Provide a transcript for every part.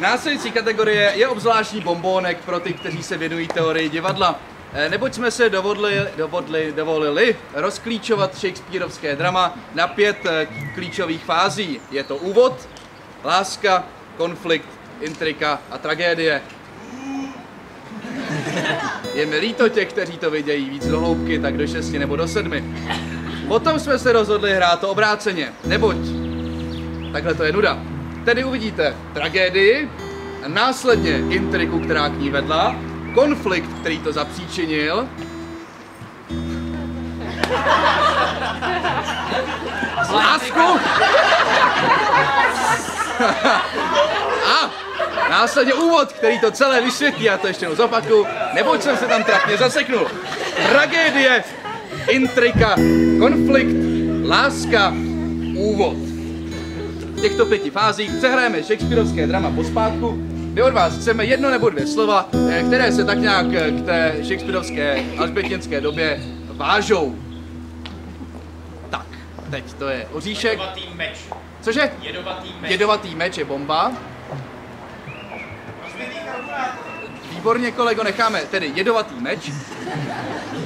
Následující kategorie je obzvláštní bombónek pro ty, kteří se věnují teorii divadla. Eh, Neboť jsme se dovodli, dovodli, dovolili rozklíčovat Shakespeareovské drama na pět eh, klíčových fází. Je to úvod, láska, konflikt, intrika a tragédie. Je mi líto těch, kteří to vidějí víc do hloubky, tak do šesti nebo do sedmi. Potom jsme se rozhodli hrát to obráceně, neboť takhle to je nuda. Tedy uvidíte tragédii, a následně intriku, která k ní vedla, konflikt, který to zapříčinil, lásku a následně úvod, který to celé vysvětlí, já to ještě jednou zopaku, neboť jsem se tam trapně zaseknul. Tragédie, intrika, konflikt, láska, úvod. V těchto pěti fázích přehrajeme Shakespeareovské drama pospátku, my od vás chceme jedno nebo dvě slova, eh, které se tak nějak eh, k té Shakespeareovské alžbětinské době vážou. Tak, teď to je oříšek. Jedovatý meč. Cože? Jedovatý meč. Jedovatý meč je bomba. Výborně, kolego, necháme tedy jedovatý meč.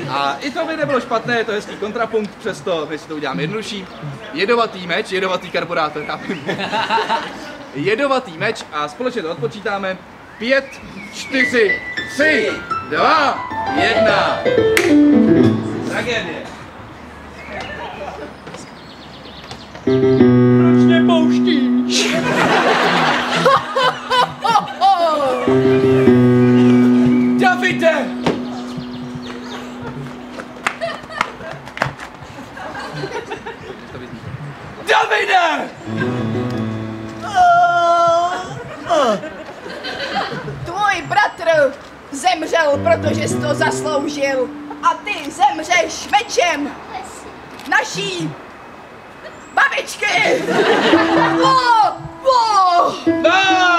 A i to by nebylo špatné, je to hezký kontrapunkt, přesto my si to uděláme jednodušší. Jedovatý meč, jedovatý karburátor, chápem. Jedovatý meč a společně to odpočítáme. Pět, čtyři, tři, dva, jedna. Tragédie. Davide! Tvůj bratr zemřel, protože jsi to zasloužil. A ty zemřeš mečem naší babičky! Wo! No! No!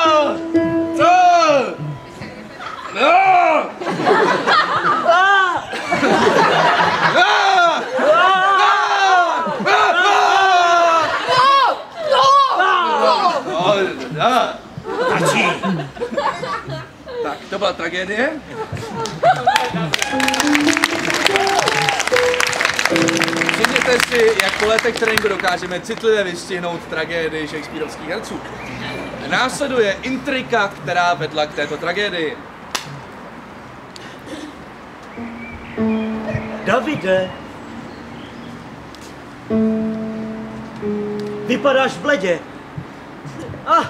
To byla tragédie. Všimněte si, jak po letech tréninku dokážeme citlivě vystihnout tragédii Shakespeareovských herců. Následuje intrika, která vedla k této tragédii. Davide. Vypadáš bledě. Ah,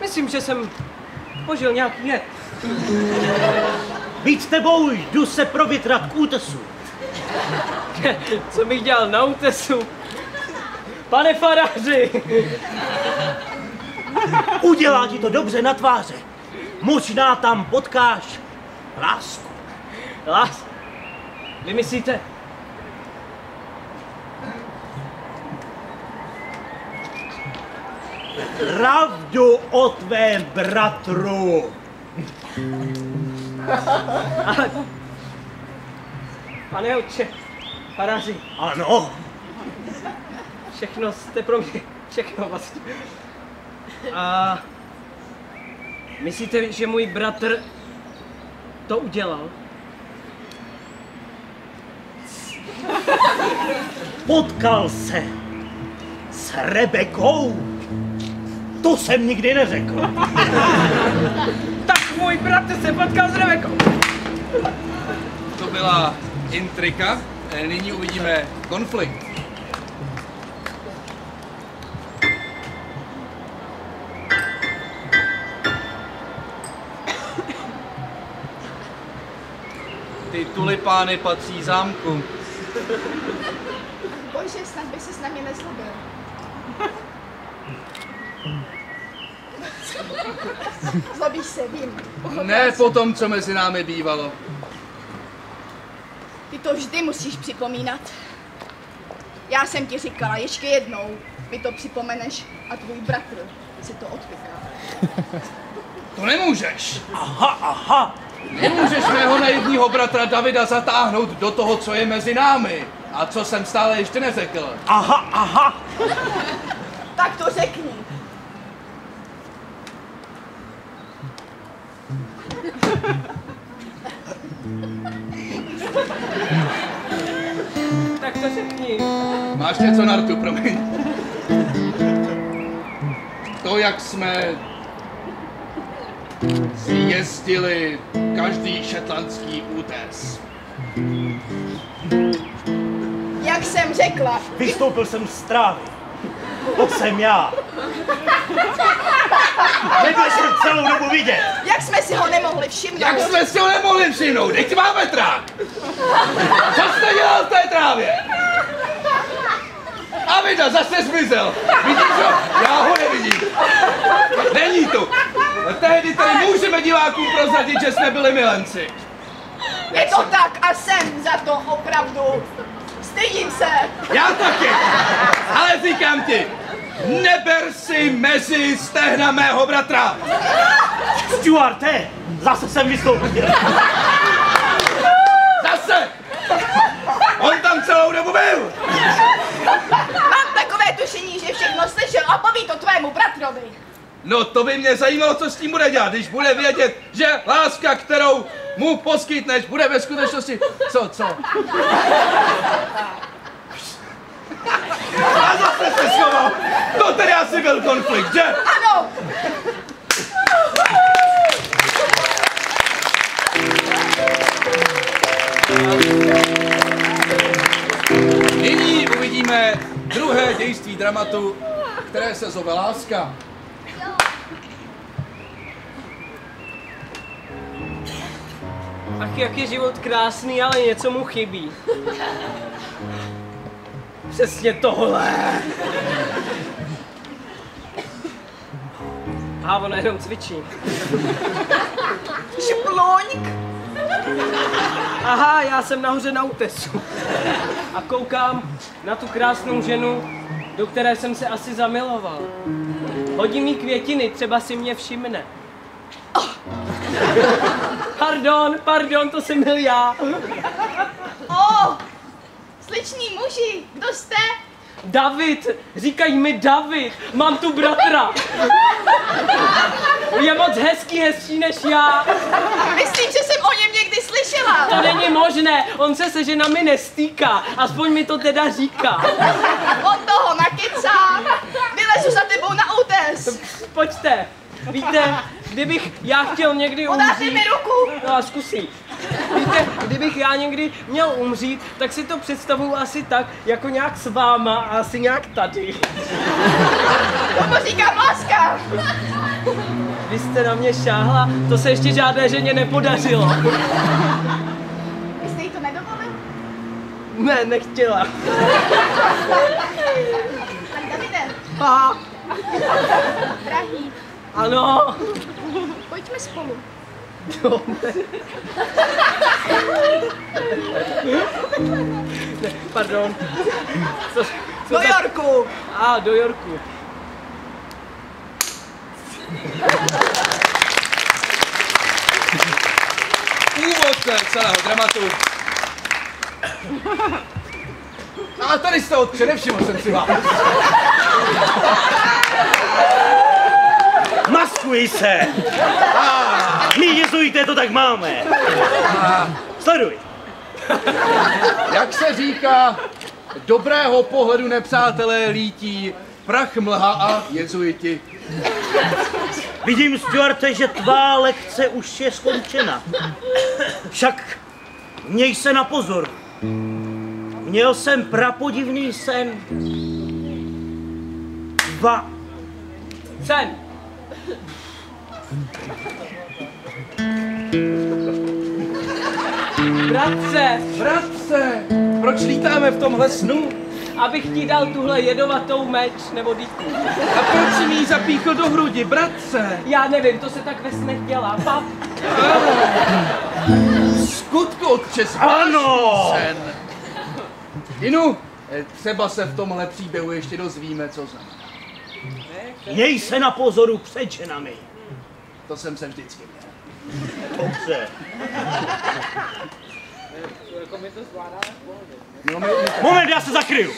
myslím, že jsem požil nějaký jed. Být s tebou jdu se provětrat k útesu. Co bych dělal na útesu? Pane faráři! Udělá ti to dobře na tváře. Možná tam potkáš lásku. Lás. Vy myslíte? Pravdu o tvém bratru. Pane otče, faráři, Ano, všechno jste pro mě, všechno vlastně. A myslíte, že můj bratr to udělal? potkal se s Rebekou. To jsem nikdy neřekl. Můj bratr se potkal s Rebekou. To byla intrika. Eh, Nyní uvidíme konflikt. Ty tulipány patří zámku. Bože, snad by se na mě nezlobil. Zlobíš se, vím. Pochopila Ne po tom, co mezi námi bývalo. Ty to vždy musíš připomínat. Já jsem ti říkala ještě jednou, mi to připomeneš a tvůj bratr si to odpiká. To nemůžeš. Aha, aha. Nemůžeš mého naivního bratra Davida zatáhnout do toho, co je mezi námi. A co jsem stále ještě neřekl. Aha, aha. Tak to řekni. To řekni. Máš něco na rtu, promiň. To, jak jsme zjezdili každý šetlandský útes. Jak jsem řekla, Vystoupil jsem z trávy. To jsem já. Nebyl jsem celou dobu vidět. jak jsme si ho nemohli všimnout. Jak jsme si ho nemohli všimnout? Teď máme trák! Co jste dělal v té trávě? A vida, zase zmizel. Vidíš ho? Já ho nevidím. Není tu. A tehdy tady můžeme divákům prozradit, že jsme byli milenci. Je to tak a jsem za to opravdu. Stydím se. Já taky. Ale říkám ti, neber si mezi stehna mého bratra. Stuarte, zase jsem vystoupil. Zase. On tam celou dobu byl. Mám takové tušení, že všechno slyšel a poví to tvému bratrovi. No to by mě zajímalo, co s tím bude dělat, když bude vědět, že láska, kterou mu poskytneš, bude ve skutečnosti... Co, co? A zase se schoval. To tedy asi byl konflikt, že? Ano, Nyní uvidíme druhé dějství dramatu, které se zove Láska. Ach, jak je život krásný, ale něco mu chybí. Přesně tohle. A ona jenom cvičí. šploňk. Aha, já jsem nahoře na útesu. A koukám na tu krásnou ženu, do které jsem se asi zamiloval. Hodí mi květiny, třeba si mě všimne. Pardon, pardon, to jsem byl já. O, sliční muži, kdo jste? David, říkají mi David, mám tu bratra. Je moc hezký, hezčí než já. Myslím, že jsem o něm někdy slyšela. To není možné, on se se ženami nestýká, aspoň mi to teda říká. On toho nakecá. Vylezu za tebou na útes. Pojďte, víte, kdybych já chtěl někdy Podáte umřít... mi ruku. No a zkusí. Víte, kdybych já někdy měl umřít, tak si to představuju asi tak, jako nějak s váma a asi nějak tady. Tomu říkám láska. Vy jste na mě šáhla, to se ještě žádné ženě nepodařilo. Vy jste jí to nedovolil? Ne, nechtěla. Tak Davide, A, drahý, ano. pojďme spolu. Ne. Ne, pardon. Co, co Do za- Yorku. A, do Yorku. Úvod celého dramatu. A tady jste od nevšiml jsem si vás. Maskuj se! My jezuité to tak máme. Sleduj. Jak se říká, dobrého pohledu nepřátelé lítí, prach mlha a jezuiti. Vidím, Stuarte, že tvá lekce už je skončena. Však měj se na pozor. Měl jsem prapodivný sen. Dva. Sen. Bratře, Bratře, proč lítáme v tomhle snu? abych ti dal tuhle jedovatou meč nebo dýku. A proč si mi ji zapíchl do hrudi, bratře? Já nevím, to se tak ve snech dělá. Pap, Skutku, otče, Ano! sen. Inu, eh, třeba se v tomhle příběhu ještě dozvíme, co znamená. Měj se na pozoru před ženami. To jsem se vždycky měl. Dobře. No, my, my, Moment, já se zakryju.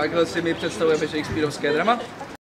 Takhle si my představujeme Shakespeareovské drama.